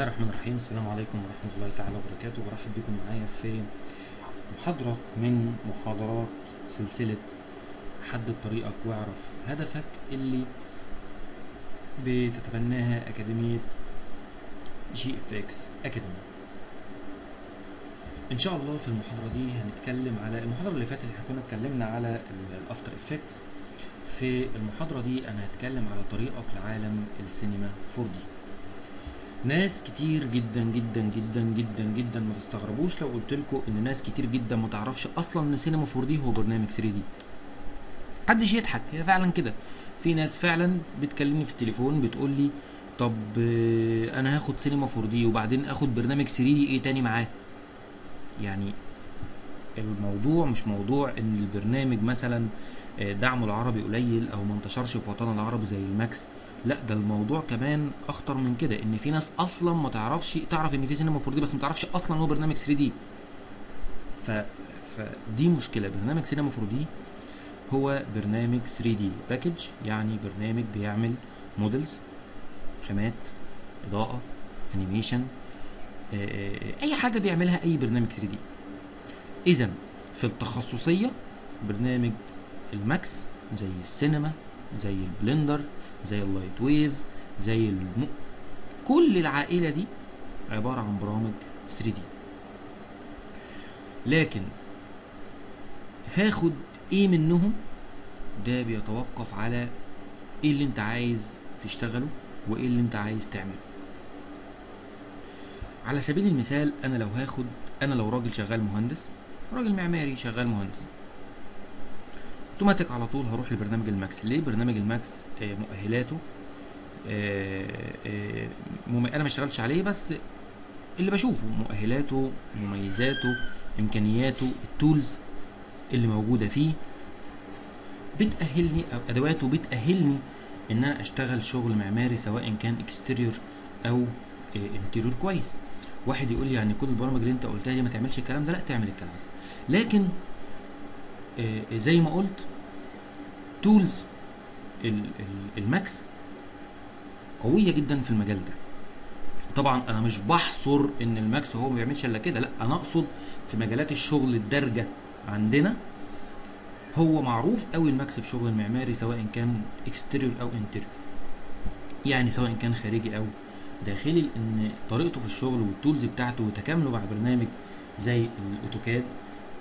الله الرحمن الرحيم. السلام عليكم ورحمة الله تعالى وبركاته. برحب بكم معايا في محاضرة من محاضرات سلسلة حدد طريقك واعرف هدفك اللي بتتبناها أكاديمية GFX Academy. إن شاء الله في المحاضرة دي هنتكلم على المحاضرة اللي فاتت إحنا كنا اتكلمنا على ال After Effects في المحاضرة دي أنا هتكلم على طريقك لعالم السينما 4 دي. ناس كتير جدا جدا جدا جدا جدا ما تستغربوش لو قلت لكم إن ناس كتير جدا ما تعرفش أصلا إن سينما 4 دي هو برنامج 3 دي محدش يضحك هي فعلا كده. في ناس فعلا بتكلمني في التليفون بتقول لي طب آه، أنا هاخد سينما 4 دي وبعدين آخد برنامج 3 دي إيه تاني معاه؟ يعني الموضوع مش موضوع إن البرنامج مثلا آه، دعمه العربي قليل أو ما انتشرش في وطننا العربي زي الماكس. لا ده الموضوع كمان أخطر من كده إن في ناس أصلا ما تعرفش تعرف إن في سينما 4D بس ما تعرفش أصلا هو برنامج 3D. ف فدي مشكلة. برنامج سينما 4D هو برنامج 3D package يعني برنامج بيعمل models خامات إضاءة animation أي حاجة بيعملها أي برنامج 3D. اذا في التخصصية برنامج الماكس زي السينما زي البلندر زي اللايت ويف زي الم... كل العائلة دي عبارة عن برامج 3D لكن هاخد إيه منهم؟ ده بيتوقف على إيه اللي أنت عايز تشتغله وإيه اللي أنت عايز تعمله. على سبيل المثال أنا لو هاخد أنا لو راجل شغال مهندس راجل معماري شغال مهندس أوتوماتيك على طول هروح لبرنامج الماكس. ليه برنامج الماكس؟ آه، مؤهلاته. آه، آه،. أنا ما اشتغلتش عليه بس اللي بشوفه مؤهلاته مميزاته إمكانياته ال tools اللي موجودة فيه بتأهلني أو أدواته بتأهلني إن أنا أشتغل شغل معماري سواء كان exterior أو interior كويس. واحد يقول لي يعني كل البرامج اللي أنت قلتها دي ما تعملش الكلام ده لأ تعمل الكلام ده. لكن زي ما قلت tools الماكس قوية جدا في المجال ده. طبعا أنا مش بحصر إن الماكس هو ما بيعملش إلا كده لأ أنا أقصد في مجالات الشغل الدارجة عندنا هو معروف قوي الماكس في شغل المعماري سواء كان exterior أو interior يعني سواء كان خارجي أو داخلي لأن طريقته في الشغل وال tools بتاعته وتكامله مع برنامج زي الاوتوكاد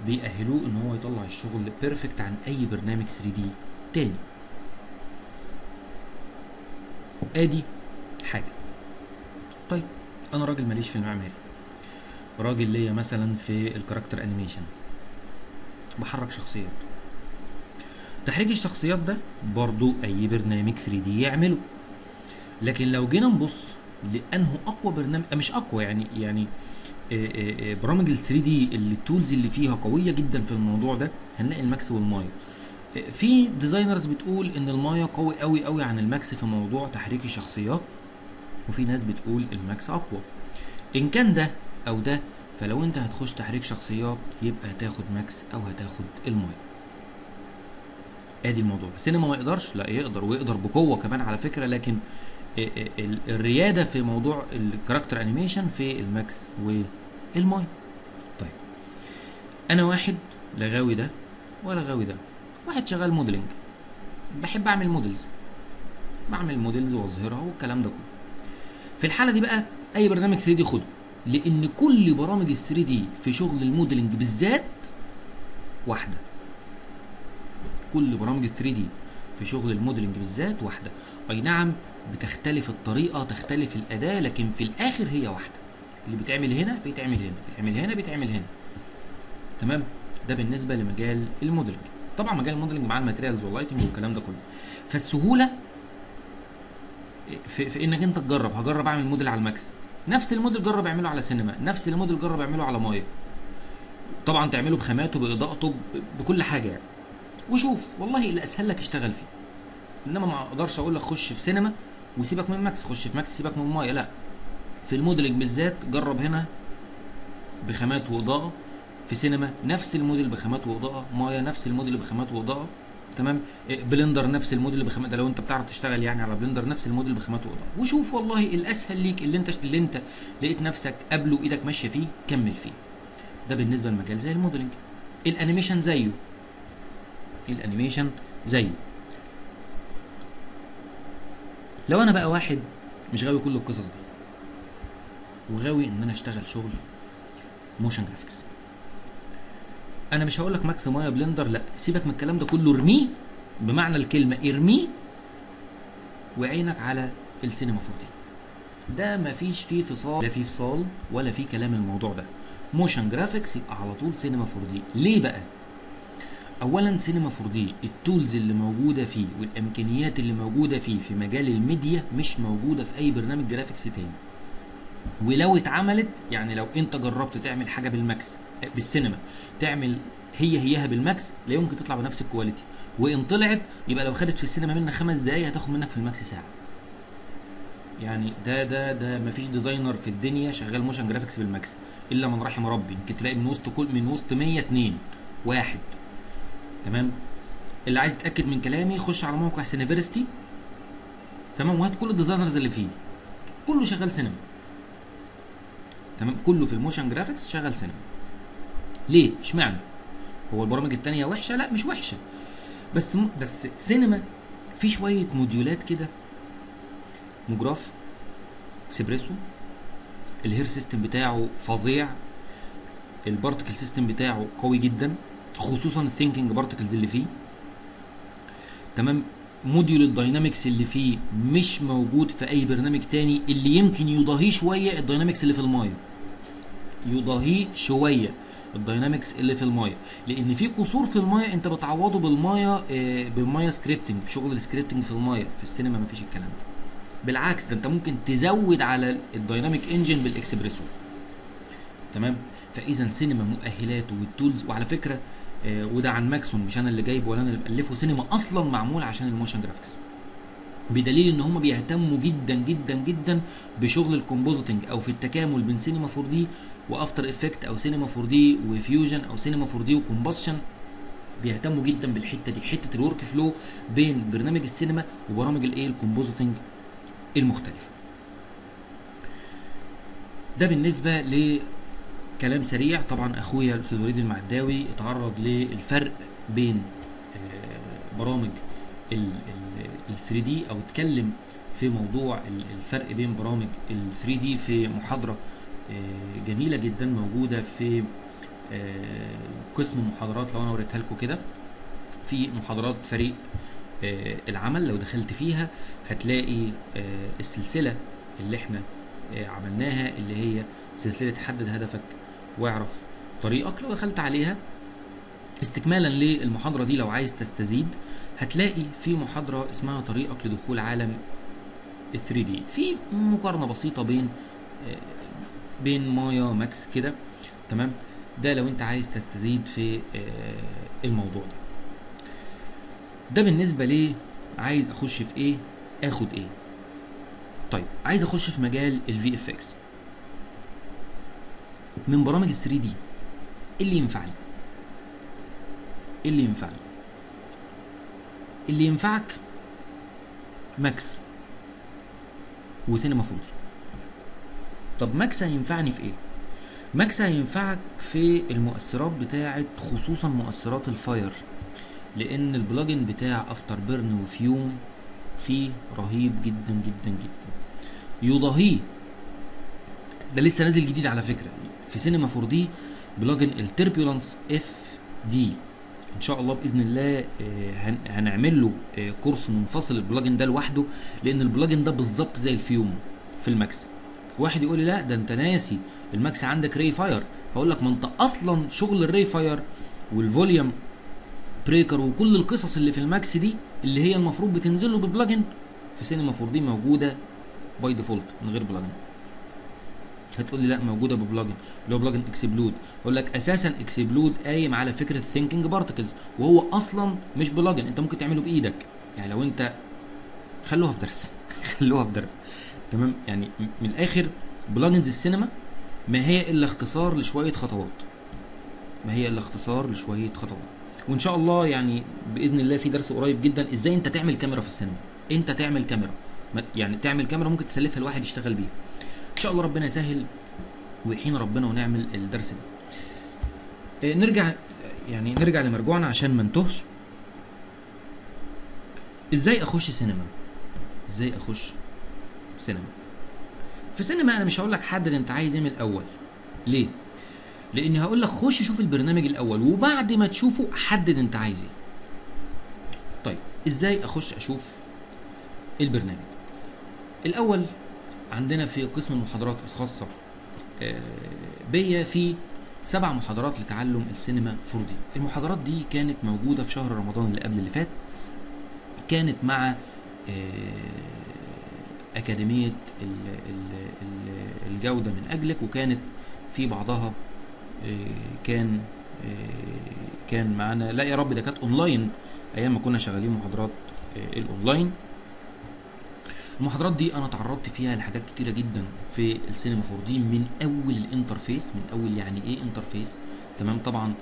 بيأهلوه إن هو يطلع الشغل perfect عن أي برنامج 3D تاني. آدي حاجة. طيب أنا راجل ماليش في المعماري. راجل ليا مثلا في ال character animation بحرك شخصيات. تحريك الشخصيات ده برضو أي برنامج 3D يعمله. لكن لو جينا نبص لأنه أقوى برنامج مش أقوى يعني يعني آه، برامج ال 3D اللي ال tools اللي فيها قوية جدا في الموضوع ده هنلاقي الماكس والمايا آه، في designers بتقول إن المايا قوي قوي قوي عن الماكس في موضوع تحريك الشخصيات وفي ناس بتقول الماكس أقوى. إن كان ده أو ده فلو أنت هتخش تحريك شخصيات يبقى هتاخد ماكس أو هتاخد المايا آدي الموضوع. السينما ما يقدرش؟ لا يقدر ويقدر بقوة كمان على فكرة لكن الريادة في موضوع ال character animation في الماكس والمايا. طيب. أنا واحد لا غاوي ده ولا غاوي ده. واحد شغال modeling بحب أعمل models. بعمل models وأظهرها والكلام ده كله. في الحالة دي بقى أي برنامج 3D خده. لأن كل برامج ال 3D في شغل ال modeling بالذات واحدة. كل برامج ال 3D في شغل ال modeling بالذات واحدة. أي نعم بتختلف الطريقة تختلف الأداة لكن في الآخر هي واحدة. اللي بيتعمل هنا بيتعمل هنا بيتعمل هنا بيتعمل هنا. تمام؟ ده بالنسبة لمجال ال modeling. طبعا مجال ال modeling مع ال materials وال lighting والكلام ده كله. فالسهولة في, في إنك أنت تجرب. هجرب أعمل موديل على الماكس. نفس الموديل جرب اعمله على سينما. نفس الموديل جرب اعمله على مايا طبعا تعمله بخاماته بإضاءته بكل حاجة يعني. وشوف والله اللي اسهل لك اشتغل فيه. إنما ما أقدرش أقول لك خش في سينما وسيبك من ماكس خش في ماكس سيبك من مايا لا. في ال modeling بالذات جرب هنا بخامات وإضاءة. في سينما نفس الموديل بخامات وإضاءة مايا نفس الموديل بخامات وإضاءة تمام؟ إيه، بلندر نفس الموديل بخامات ده لو أنت بتعرف تشتغل يعني على بلندر نفس الموديل بخامات وإضاءة. وشوف والله الأسهل ليك اللي أنت اللي أنت لقيت نفسك قبله إيدك ماشية فيه كمل فيه. ده بالنسبة للمجال زي ال modeling ال animation زيه. ال animation زيه. لو أنا بقى واحد مش غاوي كل القصص دي وغاوي إن أنا أشتغل شغل motion graphics أنا مش هقول لك ماكس مايا بلندر لأ سيبك من الكلام ده كله ارميه بمعنى الكلمة ارميه وعينك على السينما 4 ده مفيش فيه فصال لا فيه فصال ولا فيه كلام الموضوع ده. motion graphics يبقى على طول سينما 4 دي. ليه بقى؟ اولا Cinema 4D ال tools اللي موجودة فيه والإمكانيات اللي موجودة فيه في مجال الميديا مش موجودة في أي برنامج graphics تاني. ولو اتعملت يعني لو أنت جربت تعمل حاجة بال Max بالسينما تعمل هي هيها بال Max لا يمكن تطلع بنفس ال quality وإن طلعت يبقى لو خدت في السينما منك خمس دقايق هتاخد منك في ال Max ساعة. يعني ده ده ده مفيش designer في الدنيا شغال motion graphics بال Max إلا من رحم ربي. يمكن تلاقي من وسط كل من وسط 100 اتنين واحد. تمام؟ اللي عايز يتأكد من كلامي خش على موقع Cineversity. تمام؟ وهات كل ال designers اللي فيه. كله شغال سينما تمام؟ كله في ال motion graphics شغال سينما ليه؟ اشمعنى؟ هو البرامج التانية وحشة؟ لا مش وحشة. بس م... بس سينما في شوية module ات كده. MoGraph XPresso ال hair system بتاعه فظيع. ال particle system بتاعه قوي جدا. خصوصا ال Thinking Particles اللي فيه. تمام؟ module ال dynamics اللي فيه مش موجود في أي برنامج تاني اللي يمكن يضاهيه شوية ال dynamics اللي في الماية. يضاهيه شوية ال dynamics اللي في الماية. لأن في قصور في الماية أنت بتعوضه بالماية آه، بال Maya scripting شغل ال scripting في الماية. في السينما مفيش الكلام ده. بالعكس ده أنت ممكن تزود على ال dynamic engine بال XPresso. تمام؟ فاذا سينما مؤهلاته وال tools وعلى فكرة وده عن Maxon مش أنا اللي جايبه ولا أنا اللي بالفه سينما أصلا معمول عشان ال motion graphics. بدليل إن هم بيهتموا جدا جدا جدا بشغل ال compositing أو في التكامل بين Cinema 4D و After Effect أو Cinema 4D و Fusion أو Cinema 4D و Combustion بيهتموا جدا بالحتة دي حتة ال workflow بين برنامج السينما وبرامج الايه ال compositing المختلفة. ده بالنسبة لكلام سريع. طبعا أخويا الأستاذ وليد المعداوي اتعرض للفرق بين آه، برامج ال 3 دي أو اتكلم في موضوع ال- الفرق بين برامج ال 3 دي في محاضرة آه، جميلة جدا موجودة في آه، قسم المحاضرات. لو أنا وريتها لكم كده في محاضرات فريق العمل. لو دخلت فيها هتلاقي السلسلة اللي إحنا عملناها اللي هي سلسلة حدد هدفك واعرف طريقك لو دخلت عليها استكمالا للمحاضرة دي لو عايز تستزيد هتلاقي في محاضرة اسمها طريقك لدخول عالم ال 3D. في مقارنة بسيطة بين آه، بين Maya Max كده تمام؟ ده لو انت عايز تستزيد في آه، الموضوع ده. ده بالنسبة ليه عايز أخش في إيه آخد إيه. طيب عايز أخش في مجال ال VFX من برامج ال 3D. إيه اللي ينفعني؟ إيه اللي ينفعني؟ اللي ينفعك Max و Cinema 4 طب Max هينفعني في إيه؟ Max هينفعك في المؤثرات بتاعه خصوصا مؤثرات ال fire لأن ال plugin بتاع AfterBurn و Fume فيه رهيب جدا جدا جدا. يضاهيه ده لسه نازل جديد على فكرة. في Cinema 4D plugin ال TurbulenceFD إن شاء الله بإذن الله آه، هن- هنعمل له آه، كورس منفصل. ال plugin ده لوحده لأن ال plugin ده بالظبط زي ال Fume في ال Max. واحد يقول لي لا ده أنت ناسي. ال Max عندك RayFire هقول لك ما أنت أصلا شغل ال RayFire وال Volume Breaker وكل القصص اللي في ال Max دي اللي هي المفروض بتنزل له ب plugin في سينما 4 دي موجودة by default من غير plugin هتقول لي لا موجودة ب plugin اللي هو plugin Xplode. أقول لك أساسا Xplode قايم على فكرة Thinking Particles وهو أصلا مش plugin أنت ممكن تعمله بإيدك. يعني لو أنت خلوها في درس. خلوها في درس. تمام؟ يعني من الآخر plugins السينما ما هي إلا اختصار لشوية خطوات. ما هي إلا اختصار لشوية خطوات. وإن شاء الله يعني بإذن الله في درس قريب جدا. إزاي أنت تعمل كاميرا في السينما؟ أنت تعمل كاميرا. يعني تعمل كاميرا ممكن تسلفها لواحد يشتغل بيها. إن شاء الله ربنا يسهل ويحين ربنا ونعمل الدرس ده. آه، نرجع يعني نرجع لمرجوعنا عشان ما نتوهش. إزاي أخش سينما؟ إزاي أخش سينما؟ في سينما أنا مش هقول لك حدد أنت عايز إيه من الأول ليه؟ لأني هقول لك خش شوف البرنامج الأول وبعد ما تشوفه حدد أنت عايز إيه طيب إزاي أخش أشوف البرنامج؟ الأول عندنا في قسم المحاضرات الخاصة آه، بيا في سبع محاضرات لتعلم السينما 4 دي المحاضرات دي كانت موجودة في شهر رمضان اللي قبل اللي فات. كانت مع آه، أكاديمية ال- ال- ال- الجودة من أجلك وكانت في بعضها آه، كان كان معانا لا يا رب ده كانت اونلاين أيام ما كنا شغالين محاضرات الاونلاين المحاضرات دي أنا تعرضت فيها لحاجات كتيرة جدا في السينما 4 دي من أول ال interface من أول يعني إيه interface. تمام؟ طبعا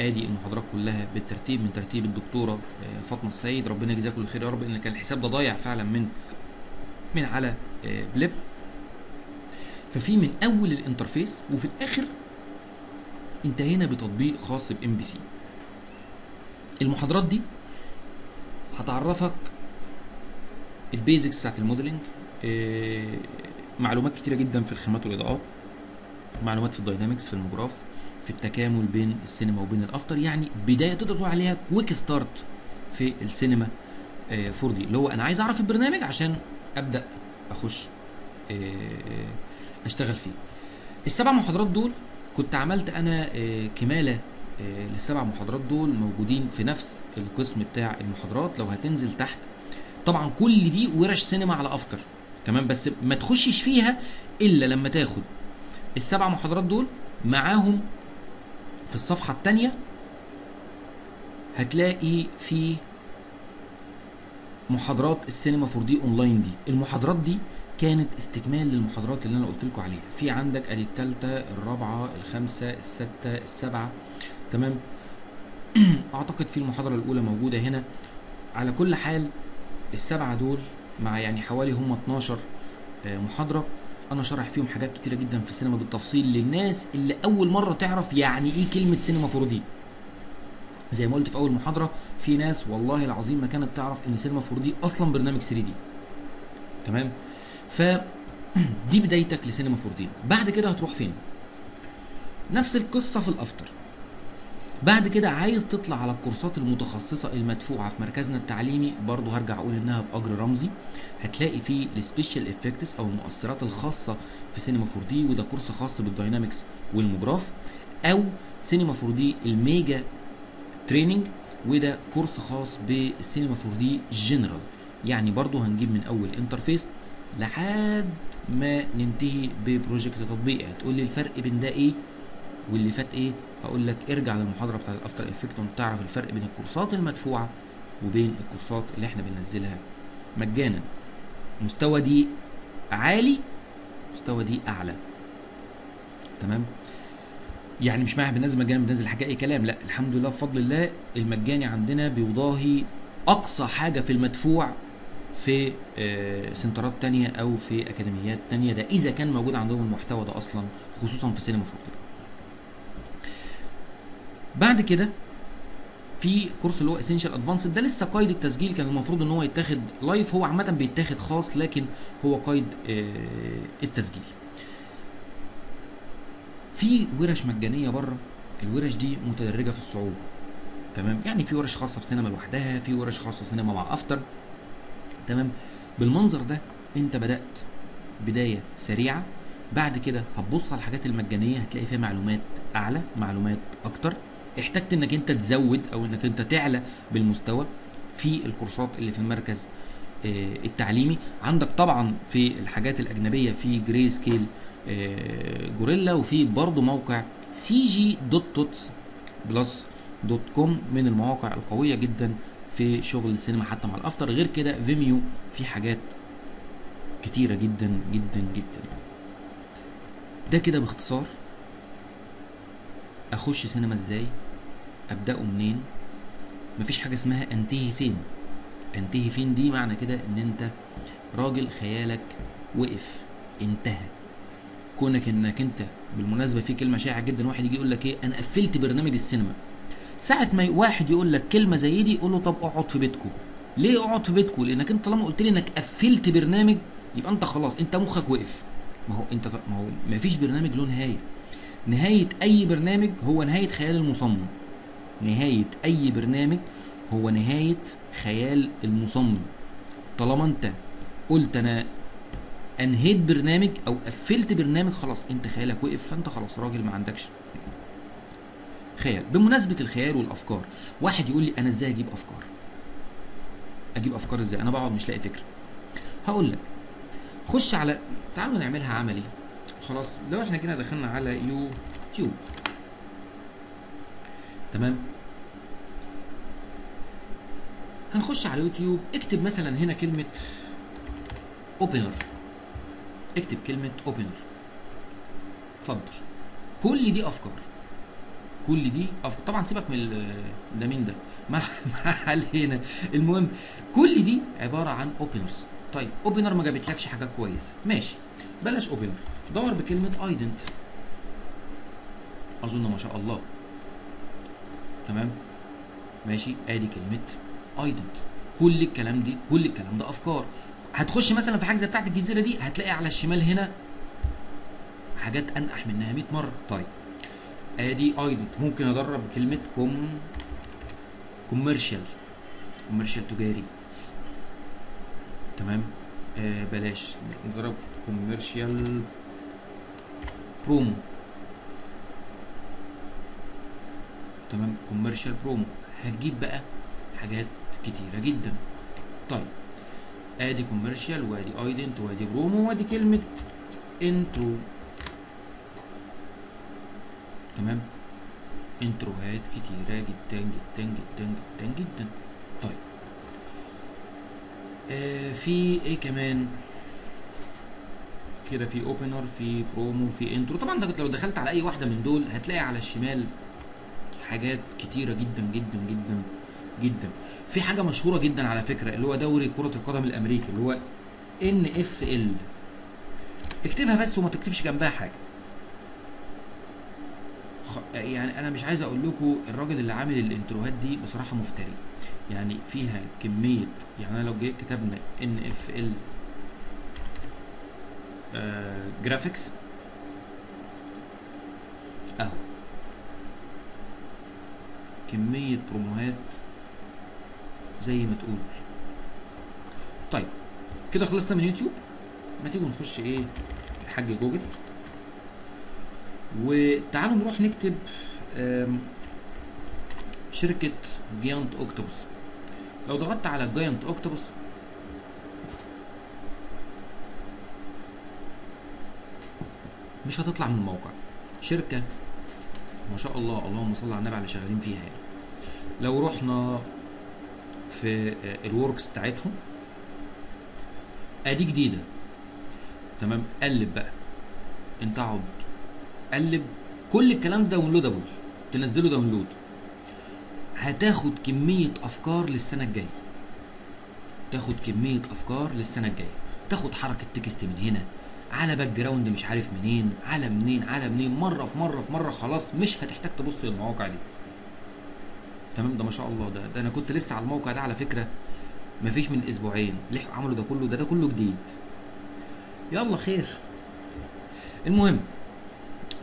آدي المحاضرات كلها بالترتيب من ترتيب الدكتورة آه، فاطمة السيد. ربنا يجزاها كل خير يا رب ان كان الحساب ده ضايع فعلا من من على آه، Blip. ففي من أول ال interface وفي الآخر انتهينا بتطبيق خاص ب MBC. المحاضرات دي هتعرفك ال basics بتاعت ال modeling آه، معلومات كتيرة جدا في الخامات والإضاءات معلومات في ال dynamics في ال MoGraph في التكامل بين السينما وبين ال After يعني بداية تقدر تقول عليها quick start في السينما آه، 4 دي اللي هو أنا عايز أعرف البرنامج عشان أبدأ أخش آه، أشتغل فيه. السبع محاضرات دول كنت عملت أنا آه، كمالة آه، للسبع محاضرات دول موجودين في نفس القسم بتاع المحاضرات. لو هتنزل تحت طبعا كل دي ورش سينما على افتر تمام؟ بس ما تخشش فيها إلا لما تاخد السبع محاضرات دول معاهم في الصفحة الثانية هتلاقي في محاضرات السينما 4 دي أونلاين دي. المحاضرات دي كانت استكمال للمحاضرات اللي أنا قلت لكم عليها. في عندك أدي الثالثه الرابعة الخامسة السادسه السابعة. تمام؟ أعتقد في المحاضرة الأولى موجودة هنا. على كل حال السبعة دول مع يعني حوالي هم 12 آه، محاضرة. أنا شرح فيهم حاجات كتيرة جدا في السينما بالتفصيل للناس اللي أول مرة تعرف يعني إيه كلمة سينما 4 دي. زي ما قلت في أول محاضرة في ناس والله العظيم ما كانت تعرف إن سينما 4 دي أصلا برنامج 3 دي. تمام؟ ف دي بدايتك لسينما 4 دي. بعد كده هتروح فين؟ نفس القصة في الأفتر. بعد كده عايز تطلع على الكورسات المتخصصة المدفوعة في مركزنا التعليمي برضه هرجع أقول إنها بأجر رمزي. هتلاقي فيه ال special effects أو المؤثرات الخاصة في سينما 4 دي وده كورس خاص بال dynamics وال MoGraph أو Cinema 4D ال mega training وده كورس خاص بال Cinema 4D general يعني برضه هنجيب من أول interface لحد ما ننتهي ب project تطبيقي هتقول لي الفرق بين ده إيه؟ واللي فات إيه؟ هقول لك ارجع للمحاضرة بتاعت ال After Effect تعرف الفرق بين الكورسات المدفوعة وبين الكورسات اللي إحنا بننزلها مجانا. مستوى دي عالي مستوى دي أعلى. تمام؟ يعني مش معنى بننزل مجانا بننزل حاجة أي كلام. لا الحمد لله بفضل الله المجاني عندنا بيضاهي أقصى حاجة في المدفوع في آه، سنترات تانية أو في أكاديميات تانية. ده إذا كان موجود عندهم المحتوى ده أصلا خصوصا في سينما فورتي بعد كده في كورس اللي هو essential advanced ده لسه قيد التسجيل كان المفروض إن هو يتاخد live هو عامة بيتاخد خاص لكن هو قيد آه، التسجيل. في ورش مجانية بره. الورش دي متدرجة في الصعوبة. تمام؟ يعني في ورش خاصة بسينما لوحدها في ورش خاصة سينما مع After. تمام؟ بالمنظر ده أنت بدأت بداية سريعة. بعد كده هتبص على الحاجات المجانية هتلاقي فيها معلومات أعلى معلومات أكتر. احتجت إنك أنت تزود أو إنك أنت تعلى بالمستوى في الكورسات اللي في المركز آه، التعليمي. عندك طبعا في الحاجات الأجنبية في Greyscalegorilla وفي برضه موقع CG dot Tuts Plus dot com من المواقع القوية جدا في شغل السينما حتى مع ال After غير كده Vimeo في حاجات كتيرة جدا جدا جدا. ده كده باختصار. أخش سينما إزاي؟ ابداه منين؟ مفيش حاجة اسمها أنتهي فين. أنتهي فين دي معنى كده إن أنت راجل خيالك وقف انتهى. كونك إنك أنت بالمناسبة في كلمة شائعة جدا واحد يجي يقول لك إيه؟ أنا قفلت برنامج السينما. ساعة ما واحد يقول لك كلمة زي دي قول له طب اقعد في بيتكم. ليه اقعد في بيتكم؟ لأنك أنت طالما قلت لي إنك قفلت برنامج يبقى أنت خلاص أنت مخك وقف. ما هو أنت ما هو ما فيش برنامج له نهاية. نهاية أي برنامج هو نهاية خيال المصمم. نهاية أي برنامج هو نهاية خيال المصمم. طالما أنت قلت أنا أنهيت برنامج أو قفلت برنامج خلاص أنت خيالك وقف فأنت خلاص راجل ما عندكش خيال. بمناسبة الخيال والأفكار واحد يقول لي أنا إزاي أجيب أفكار؟ أجيب أفكار إزاي؟ أنا بقعد مش لاقي فكرة. هقول لك خش على تعالوا نعملها عملي. خلاص لو إحنا جينا دخلنا على يوتيوب. تمام؟ هنخش على يوتيوب اكتب مثلا هنا كلمة opener اكتب كلمة opener اتفضل. كل دي أفكار. كل دي أفكار. طبعا سيبك من ده مين ده؟ ما علينا. المهم كل دي عبارة عن openers طيب opener ما جابتلكش حاجة كويسة. ماشي. بلاش opener دور بكلمة ident أظن ما شاء الله. تمام؟ ماشي؟ ادي كلمة ident كل الكلام دي كل الكلام ده افكار. هتخش مثلا في حاجة زي بتاعت الجزيرة دي هتلاقي على الشمال هنا حاجات أنقح منها 100 مرة. طيب. ادي ident ممكن أجرب كلمة com commercial. commercial تجاري. تمام؟ آه بلاش. نجرب commercial promo. تمام؟ commercial promo هتجيب بقى حاجات كتيرة جدا. طيب آدي commercial وآدي ident وآدي برومو وآدي كلمة intro تمام؟ intro هات كتيرة جدا جدا جدا جدا جدا. طيب آه في إيه كمان؟ كده في opener في برومو في intro طبعا لو دخلت على أي واحدة من دول هتلاقي على الشمال. حاجات كتيرة جدا جدا جدا جدا. في حاجة مشهورة جدا على فكرة اللي هو دوري كرة القدم الأمريكي اللي هو NFL اكتبها بس وما تكتبش جنبها حاجة. يعني أنا مش عايز أقول لكم الراجل اللي عامل ال intro هات دي بصراحة مفتري. يعني فيها كمية يعني أنا لو جيت كتبنا NFL graphics أهو. كمية بروموهات زي ما تقول. طيب كده خلصنا من يوتيوب. ما تيجوا نخش إيه؟ الحاج جوجل. وتعالوا نروح نكتب شركة Giant Octopus لو ضغطت على Giant Octopus مش هتطلع من الموقع. شركة ما شاء الله اللهم صل على النبي على اللي شغالين فيها يعني. لو رحنا في آه، ال works بتاعتهم أدي جديدة. تمام؟ قلب بقى. أنت اقعد. قلب. كل الكلام downloadable تنزله download هتاخد كمية أفكار للسنة الجاية. تاخد كمية أفكار للسنة الجاية. تاخد حركة text من هنا. على background مش عارف منين على منين على منين مرة في مرة في مرة خلاص مش هتحتاج تبص للمواقع دي. تمام؟ ده ما شاء الله ده ده أنا كنت لسه على الموقع ده على فكرة مفيش من أسبوعين. لحقوا عملوا ده كله ده ده كله جديد. يلا خير. المهم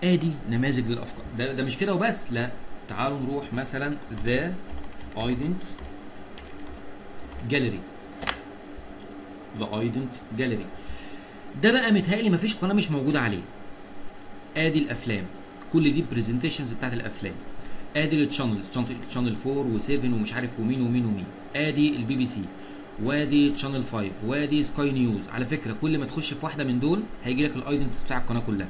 آدي نماذج للأفكار. ده ده مش كده وبس لا. تعالوا نروح مثلا The Ident Gallery The Ident Gallery ده بقى متهيألي مفيش قناة مش موجودة عليه. آدي الأفلام. كل دي presentations بتاعت الأفلام. آدي ال channels Channel 4 و7 ومش عارف ومين ومين ومين. آدي البي بي سي وآدي Channel 5 وآدي Sky News على فكرة كل ما تخش في واحدة من دول هيجي لك ال idents بتاع القناة كلها.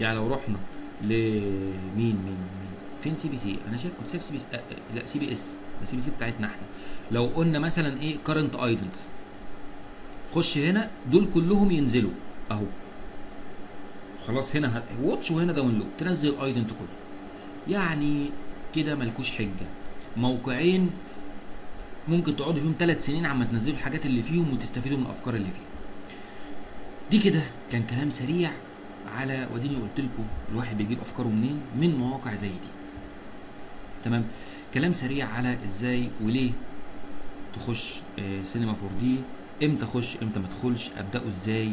يعني لو رحنا لمين مين مين فين CBC أنا شايف كنت شايف CBC لا سي بي اس سي بي سي بتاعتنا إحنا. لو قلنا مثلا إيه current idents خش هنا دول كلهم ينزلوا. أهو. خلاص هنا watch وهنا download تنزل ال ident كله يعني كده ملكوش حجة. موقعين ممكن تقعدوا فيهم ثلاث سنين عما تنزلوا الحاجات اللي فيهم وتستفيدوا من الأفكار اللي فيهم دي كده كان كلام سريع على وديني قلت لكم الواحد بيجيب أفكاره منين؟ من مواقع زي دي. تمام؟ كلام سريع على إزاي وليه تخش سينما 4 دي إمتى اخش إمتى ما ادخلش ابدأه إزاي؟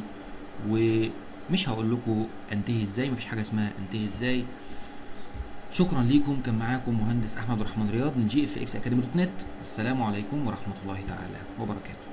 ومش هقول لكم انتهي إزاي مفيش حاجة اسمها انتهي إزاي. شكرا ليكم. كان معاكم مهندس أحمد الرحمن رياض من GFX Academy dot net. السلام عليكم ورحمة الله تعالى وبركاته.